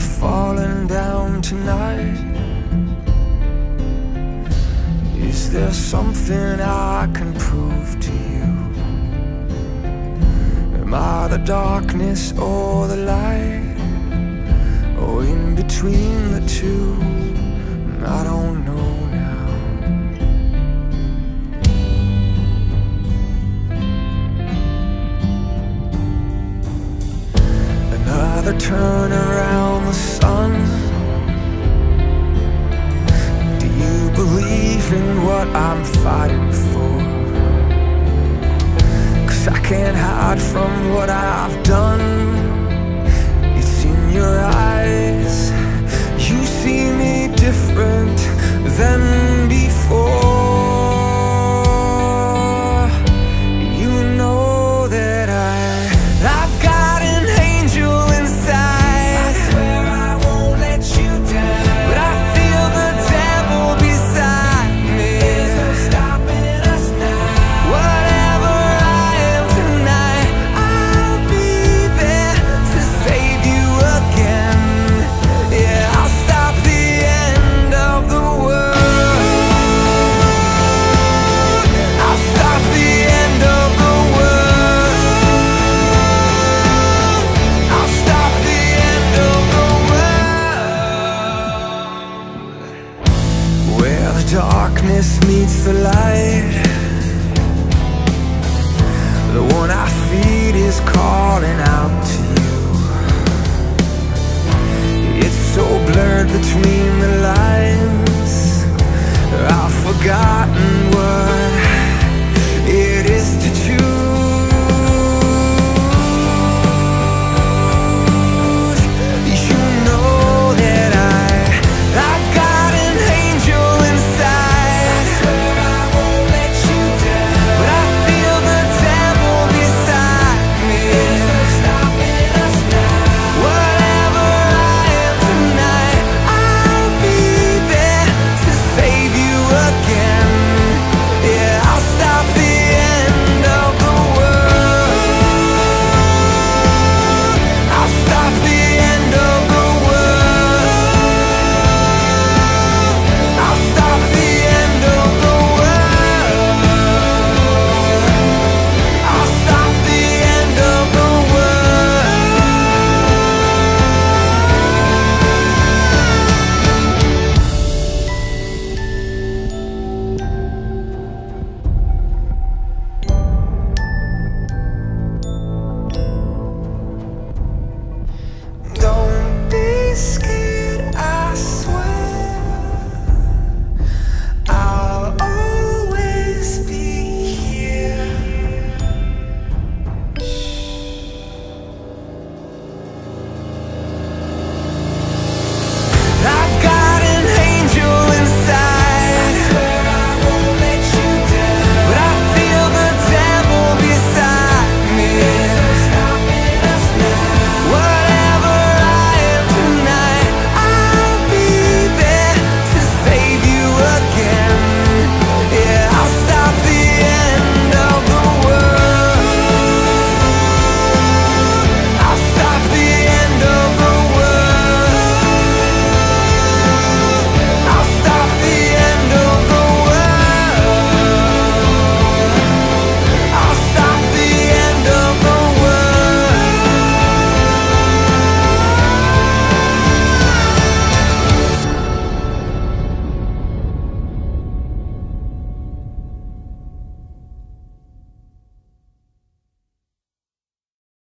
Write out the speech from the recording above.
I've fallen down tonight Is there something I can prove to you? Am I the darkness or the light? Or in between the two? I don't know now Another turn around I'm fighting for. Cause I can't hide from what I've done. It's in your eyes. You see me different. darkness meets the light. The one I feed is calling out to you. It's so blurred between